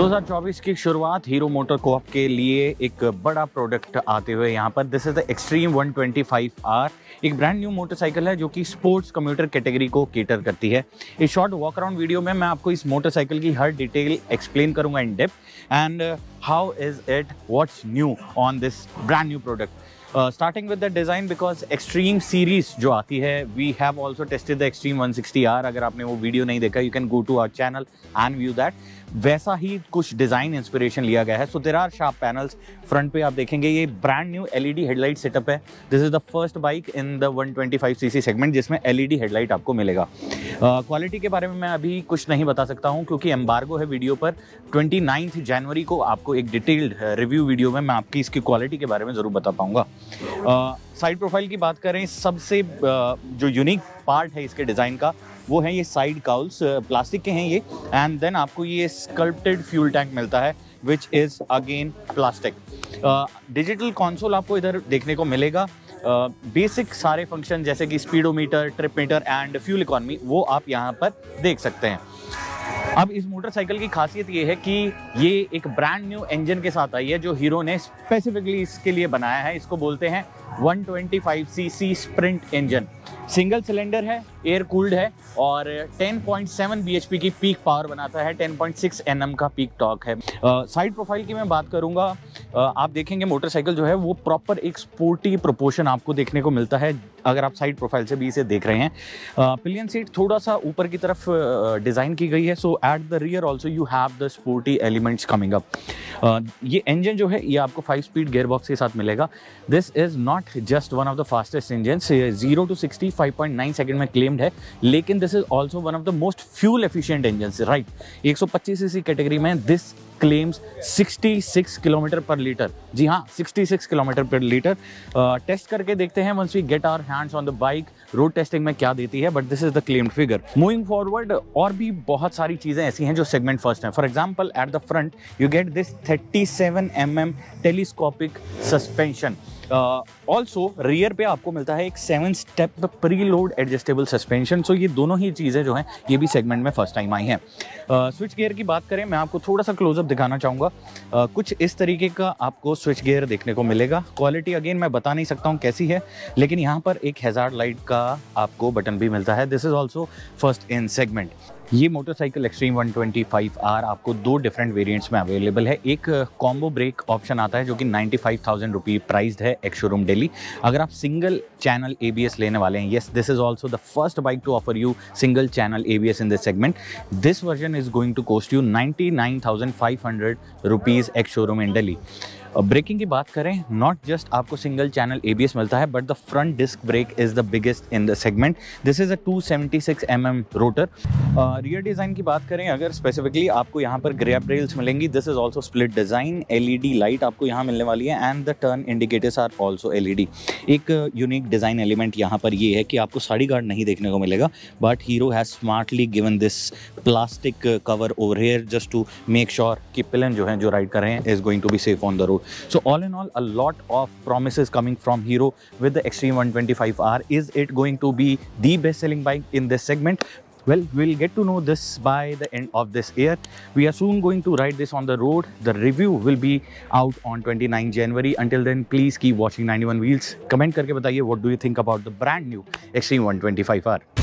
2024 की शुरुआत hero motor कोप के लिए एक बड़ा प्रोडक्ट आते हुए यहाँ पर। This is the extreme 125 R एक ब्रांड न्यू मोटरसाइकिल है जो कि स्पोर्ट्स कम्यूटर कैटेगरी को केटर करती है। इस शॉर्ट वॉक अराउंड वीडियो में मैं आपको इस मोटरसाइकिल की हर डिटेल एक्सप्लेन करूँगा in depth and how is it what's new on this brand new product starting with the design because extreme series जो आती है we have also tested the extreme 160 R अगर आपने वो वीडियो नहीं देखा you can go to our channel and view that वैसा ही कुछ डिज़ाइन इंस्पिरेशन लिया गया है। So there are sharp panels front पे आप देखेंगे ये brand new LED headlight setup है। This is the first bike in the 125 CC segment जिसमें एलईडी हेडलाइट आपको मिलेगा। क्वालिटी uh, के बारे में मैं अभी कुछ नहीं बता सकता हूँ क्योंकि एम्बार्गो है वीडियो पर। ट्वेंटी नाइन्थ जनवरी को आपको एक डिटेल्ड रिव्यू वीडियो में मैं आपकी इसकी क्वालिटी के बारे में ज़रूर बता पाऊँगा। साइड प्रोफ़ाइल की बात करें सबसे जो यूनिक पार्ट है इसके डिज़ाइन का वो है ये साइड काउल्स प्लास्टिक के हैं ये एंड देन आपको ये स्कल्प्टेड फ्यूल टैंक मिलता है which is again plastic digital console आपको इधर देखने को मिलेगा। बेसिक uh, सारे फ़ंक्शन जैसे कि speedometer trip meter and fuel economy वो आप यहाँ पर देख सकते हैं। अब इस मोटरसाइकिल की खासियत ये है कि ये एक ब्रांड न्यू इंजन के साथ आई है जो हीरो ने स्पेसिफिकली इसके लिए बनाया है। इसको बोलते हैं 125 CC sprint engine single cylinder है एयर कूल्ड है और 10.7 bhp की पीक पावर बनाता है। 10.6 nm का पीक टॉक है। साइड uh, प्रोफ़ाइल की मैं बात करूँगा। uh, आप देखेंगे मोटरसाइकिल जो है वो प्रॉपर एक स्पोर्टी प्रोपोर्शन आपको देखने को मिलता है। अगर आप साइड प्रोफ़ाइल से भी इसे देख रहे हैं पिलियन सीट थोड़ा सा ऊपर की तरफ़ डिज़ाइन की गई है so at the rear also you have the sporty elements coming up ये इंजन जो है, ये आपको फाइव स्पीड गेयर बॉक्स के साथ मिलेगा। This is not just one of the fastest engine zero to sixty five point nine second में claimed है, लेकिन this is also one of the most fuel efficient engine right एक सौ पच्चीस C category में this claims 66 kilometre per litre जी हाँ 66 kilometre per litre test करके देखते हैं once we get our hands on the bike road testing में क्या देती है but this is the claimed figure moving forward और भी बहुत सारी चीज़ें ऐसी हैं जो सेगमेंट फ़र्स्ट हैं। For example at the front you get this 37 seven M telescopic suspension also uh, rear पे आपको मिलता है एक seven step pre load adjustable suspension so ये दोनों ही चीज़ें जो हैं ये भी सेगमेंट में फ़र्स्ट टाइम आई हैं. स्विच uh, गियर की बात करें मैं आपको थोड़ा सा क्लोजअप दिखाना चाहूँगा. Uh, कुछ इस तरीके का आपको स्विच गियर देखने को मिलेगा. क्वालिटी अगेन मैं बता नहीं सकता हूँ कैसी है लेकिन यहाँ पर एक हेजार्ड लाइट का आपको बटन भी मिलता है. This is also first in segment ये मोटरसाइकिल एक्सट्रीम 125 आर आपको दो डिफरेंट वेरिएंट्स में अवेलेबल है। एक कॉम्बो ब्रेक ऑप्शन आता है जो कि ninety five thousand rupee priced है एक्स शोरूम डेली अगर आप सिंगल चैनल एबीएस लेने वाले हैं yes this is also the first bike to offer you single channel ABS in this segment this version is going to cost you ninety nine thousand five hundred rupees ex showroom in daily braking की बात करें not just आपको single channel ABS मिलता है but the front disc brake is the biggest in the segment this is a 276 six M M rotor rear design की बात करें, अगर स्पेसिफिकली आपको यहाँ पर ग्रेप रेल्स मिलेंगी this is also split design LED light आपको यहाँ मिलने वाली है and the turn indicators are also L एक यूनिक डिज़ाइन एलिमेंट यहाँ पर ये है कि आपको साड़ी गार्ड नहीं देखने को मिलेगा but Hero has smartly given this plastic cover over here just to make sure कि पिलन जो है, जो राइड कर रहे हैं is going to be safe on the road So all in all, a lot of promises coming from Hero with the Extreme 125R. Is it going to be the best-selling bike in this segment? Well, we'll get to know this by the end of this year. We are soon going to ride this on the road. The review will be out on 29 January. Until then, please keep watching 91 Wheels. Comment karke bataiye what do you think about the brand new Extreme 125R.